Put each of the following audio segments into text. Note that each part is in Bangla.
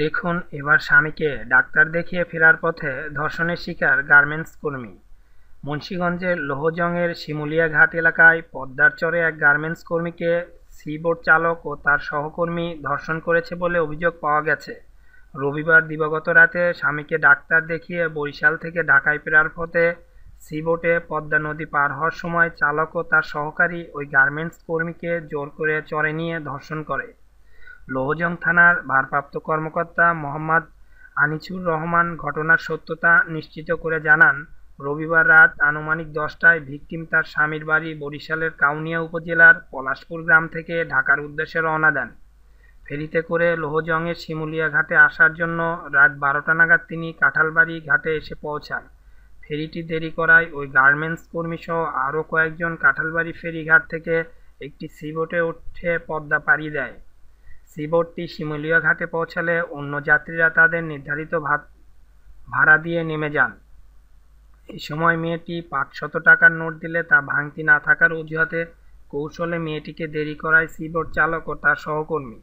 দেখুন, এবার স্বামীকে ডাক্তার দেখিয়ে ফেরার পথে ধর্ষণের শিকার গার্মেন্টস কর্মী। মুন্সীগঞ্জের লোহজংয়ের শিমুলিয়া ঘাট এলাকায় পদ্মার চরে এক গার্মেন্টস কর্মীকে সিবোর্ড চালক ও তার সহকর্মী ধর্ষণ করেছে বলে অভিযোগ পাওয়া গেছে। রবিবার দিবাগত রাতে স্বামীকে ডাক্তার দেখিয়ে বরিশাল থেকে ঢাকায় ফেরার পথে সিবোটে পদ্মা নদী পার হওয়ার সময় চালক ও তার সহকারী ওই গার্মেন্টস কর্মীকে জোর করে চরে নিয়ে ধর্ষণ করে। লোহজং থানার ভারপ্রাপ্ত কর্মকর্তা মোহাম্মদ আনিছুর রহমান ঘটনার সত্যতা নিশ্চিত করে জানান, রবিবার রাত আনুমানিক দশটায় ভিকটিম তার স্বামীর বাড়ি বরিশালের কাউনিয়া উপজেলার পলাশপুর গ্রাম থেকে ঢাকার উদ্দেশ্যে রওনা দেন। ফেরিতে করে লোহজংয়ের শিমুলিয়া ঘাটে আসার জন্য রাত বারোটা নাগাদ তিনি কাঁঠালবাড়ি ঘাটে এসে পৌঁছান। ফেরিটি দেরি করায় ওই গার্মেন্টস কর্মীসহ আরও কয়েকজন কাঁঠালবাড়ি ফেরিঘাট থেকে একটি সিবোটে উঠে পদ্মা পাড়ি দেয়। সিবোটটি শিমুলিয়া ঘাটে পৌঁছালে অন্য যাত্রীরা তাদের নির্ধারিত ভাত ভাড়া দিয়ে নেমে যান। এই সময় মেয়েটি পাঁচশত টাকার নোট দিলে তা ভাঙতি না থাকার অজুহাতে কৌশলে মেয়েটিকে দেরি করায় সিবোট চালক ও তার সহকর্মী।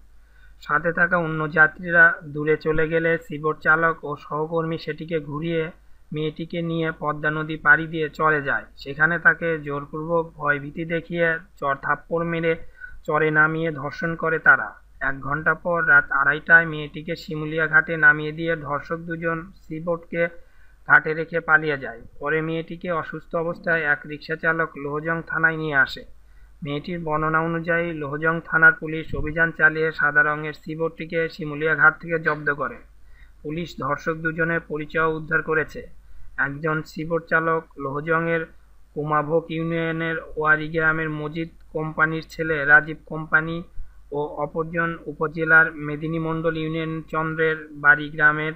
সাথে থাকা অন্য যাত্রীরা দূরে চলে গেলে সিবোট চালক ও সহকর্মী সেটিকে ঘুরিয়ে মেয়েটিকে নিয়ে পদ্মা নদী পাড়ি দিয়ে চরে যায়। সেখানে তাকে জোরপূর্বক ভয়ভীতি দেখিয়ে চর থাপ্পড় মেরে চরে নামিয়ে ধর্ষণ করে তারা। এক ঘণ্টা পর রাত আড়াইটায় মেয়েটিকে শিমুলিয়া ঘাটে নামিয়ে দিয়ে ধর্ষক দুজন সিবোটকে ঘাটে রেখে পালিয়ে যায়। পরে মেয়েটিকে অসুস্থ অবস্থায় এক রিক্সা চালক লোহজং থানায় নিয়ে আসে। মেয়েটির বর্ণনা অনুযায়ী লোহজং থানার পুলিশ অভিযান চালিয়ে সাদা রঙের সিবোটটিকে শিমুলিয়া ঘাট থেকে জব্দ করে। পুলিশ ধর্ষক দুজনের পরিচয় উদ্ধার করেছে। একজন সিবোট চালক, লোহজংয়ের কুমাভোগ ইউনিয়নের ওয়ারি গ্রামের মজিদ কোম্পানির ছেলে রাজীব কোম্পানি ও অপরজন উপজেলার মেদিনী মণ্ডল ইউনিয়ন চন্দ্রের বাড়ি গ্রামের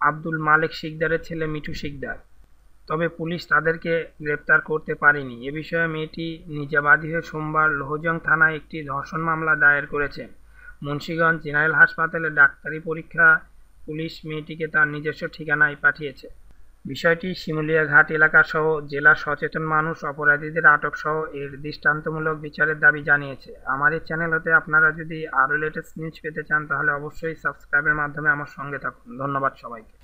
আব্দুল মালেক শিকদারের ছেলে মিঠু শিকদার। তবে পুলিশ তাদেরকে গ্রেপ্তার করতে পারেনি। এ বিষয়ে মেয়েটি নিজাবাদী হয়ে সোমবার লোহজং থানায় একটি ধর্ষণ মামলা দায়ের করেছে। মুন্সীগঞ্জ জেনারেল হাসপাতালে ডাক্তারি পরীক্ষা পুলিশ মেয়েটিকে তার নিজস্ব ঠিকানায় পাঠিয়েছে। বিষয়টি শিমুলিয়া ঘাট এলাকাসহ জেলা সচেতন মানুষ, অপরাধীদের আটক সহ এর দৃষ্টান্তমূলক বিচারের দাবি জানিয়েছে। এই চ্যানেল হতে আপনারা যদি আরও লেটেস্ট নিউজ পেতে চান, তাহলে অবশ্যই সাবস্ক্রাইবের মাধ্যমে আমার সঙ্গে থাকুন। ধন্যবাদ সবাইকে.